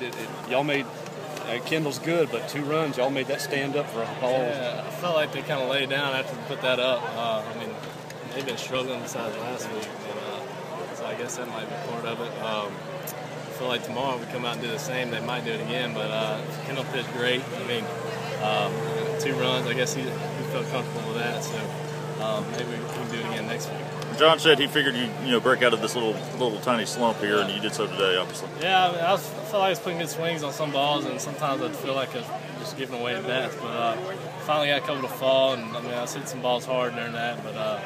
it, it, y'all made uh, Kendall's good, but two runs, y'all made that stand up for a ball. Yeah, I felt like they kind of laid down after we put that up. Uh, I mean, they've been struggling besides last week, and, uh, so I guess that might be part of it. Um, I feel like tomorrow we come out and do the same. They might do it again, but uh, Kendall pitched great. I mean, um, two runs. I guess he, he felt comfortable with that, so um, maybe we can do it again next week. John said he figured you you know break out of this little little tiny slump here, and you did so today, obviously. Yeah, I, mean, I, was, I felt like I was putting good swings on some balls, and sometimes I feel like I was just giving away at bats. But uh, finally got a couple to fall, and I mean I was hitting some balls hard during that. But uh,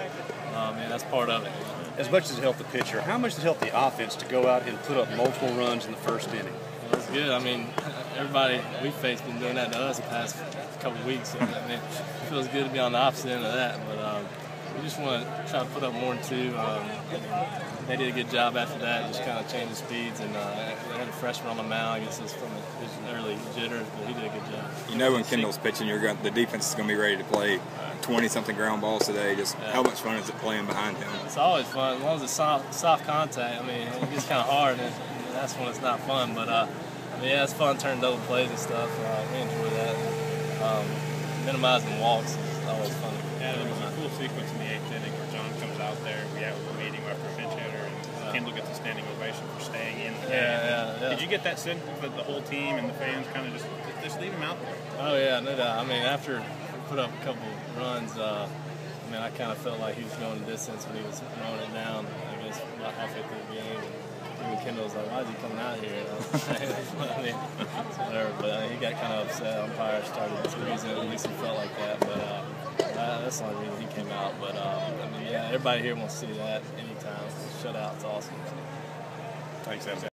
uh, man, that's part of it. As much as it helped the pitcher, how much did it help the offense to go out and put up multiple runs in the first inning? Good. I mean, everybody we faced been doing that to us the past couple weeks. So, I mean, it feels good to be on the opposite end of that. But um, we just want to try to put up more than two. Um, they did a good job after that, just kind of changing speeds. And uh, they had a freshman on the mound. I guess it's from his early jitters, but he did a good job. You know when Kendall's pitching, you're going, the defense is going to be ready to play 20 something ground balls today. Just Yeah. how much fun is it playing behind him? It's always fun as long as it's soft, soft contact. I mean, it gets kind of hard, and that's when it's not fun. But uh, yeah, it's fun turning double plays and stuff. Uh, we enjoy that. Um, minimizing walks is always fun. Yeah, there was a cool sequence in the eighth inning where John comes out there. We have a meeting after a pinch hitter, and Kendall gets a standing ovation for staying in the game. Yeah, yeah, yeah. Did you get that sense that the whole team and the fans kind of just just leave him out there? Oh yeah, no doubt. I mean, after we put up a couple runs, uh, I mean, I kind of felt like he was going the distance when he was throwing it down. I guess about halfway through the game. Kendall was like, "Why is he coming out here?" Whatever. But uh, he got kind of upset. Umpire started squeezing. At least he felt like that. But uh, uh, that's the only reason he came out. But um, I mean, yeah, everybody here wants to see that anytime. Shutout's awesome. Thanks, Evan.